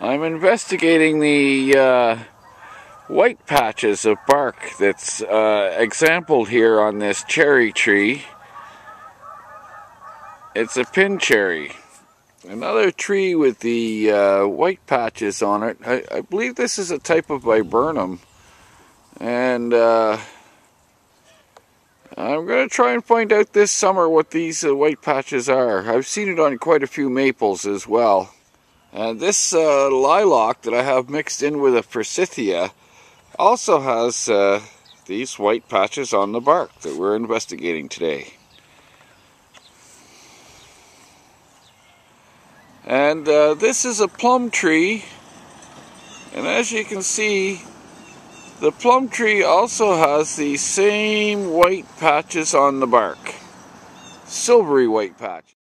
I'm investigating the uh, white patches of bark that's uh, exampled here on this cherry tree. It's a pin cherry. Another tree with the uh, white patches on it. I, I, believe this is a type of viburnum. And uh, I'm going to try and find out this summer what these uh, white patches are. I've seen it on quite a few maples as well. And this uh, lilac that I have mixed in with a forsythia also has uh, these white patches on the bark that we're investigating today. And uh, this is a plum tree. And as you can see, the plum tree also has the same white patches on the bark. Silvery white patches.